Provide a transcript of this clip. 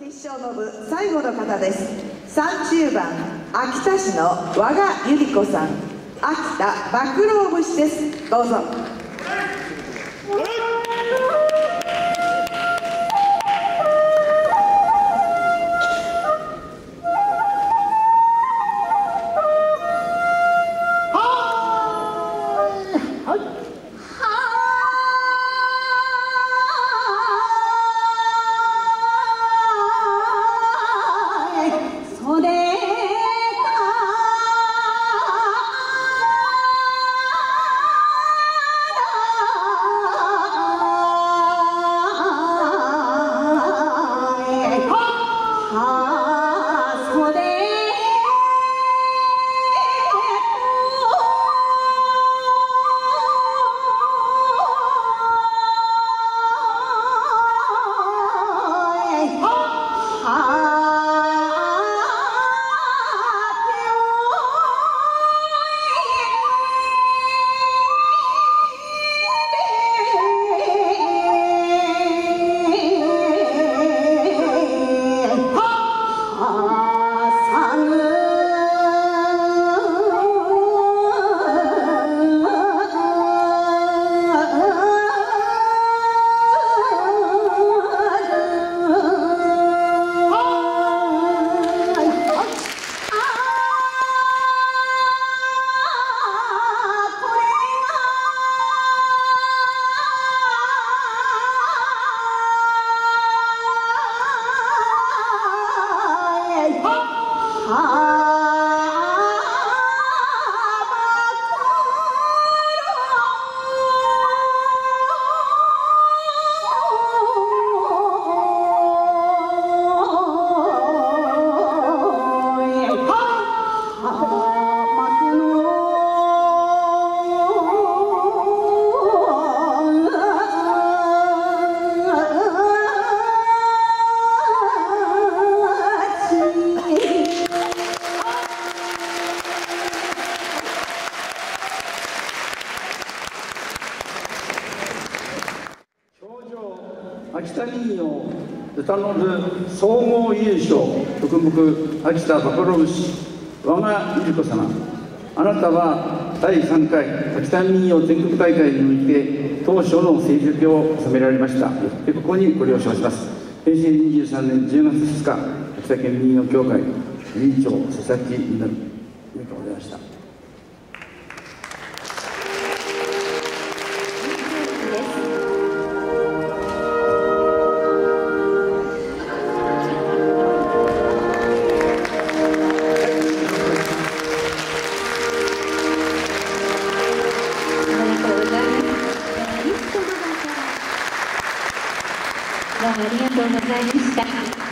決勝の部最後の方です。30番秋田市の和賀由里子さん。秋田幕老節です。どうぞ。秋田民謡歌の部総合優勝特目秋田バカロ節我がゆり子様。あなたは第3回秋田民謡全国大会において当初の成績を収められました。でここにご了承します。平成23年10月2日秋田県民謡協会委員長佐々木みなみありがとうございました。ありがとうございました。